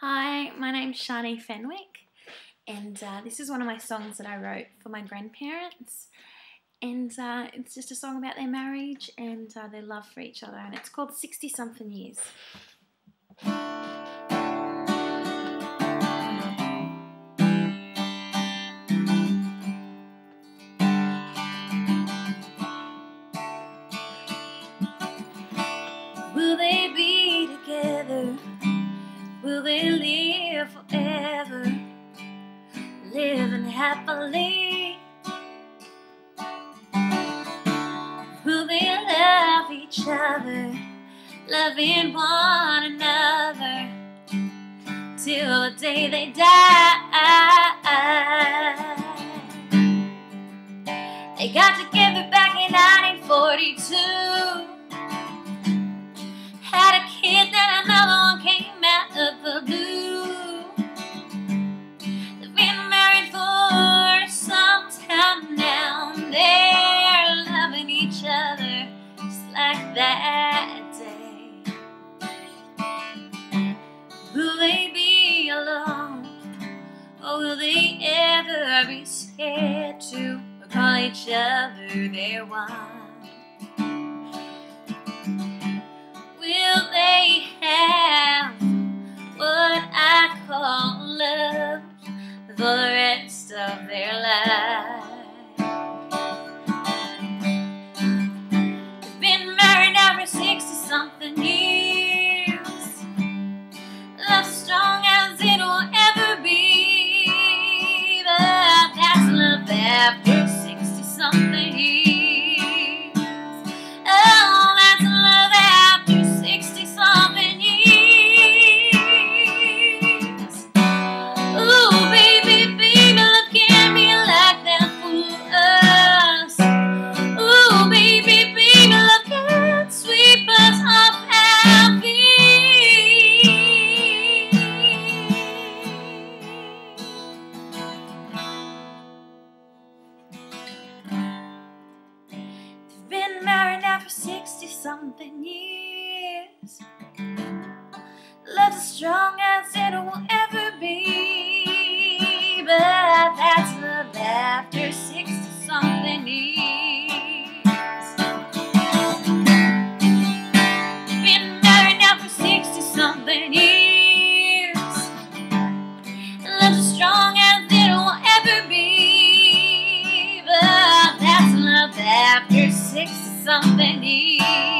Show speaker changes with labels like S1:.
S1: Hi, my name's Sharnee Fenwick, and uh, this is one of my songs that I wrote for my grandparents. And uh, it's just a song about their marriage and uh, their love for each other, and it's called 60 Something Years. Will they live forever? Living happily? Will they love each other? Loving one another till the day they die? They got together back in 1942 had a kid, then another be scared to call each other their one? Will they have what I call love the rest of their life? For 60 something years. Love's as strong as it will ever be. But that's love after 60 something years. Been married now for 60 something years. Love's as strong as it will ever be. But that's love after 60 something see.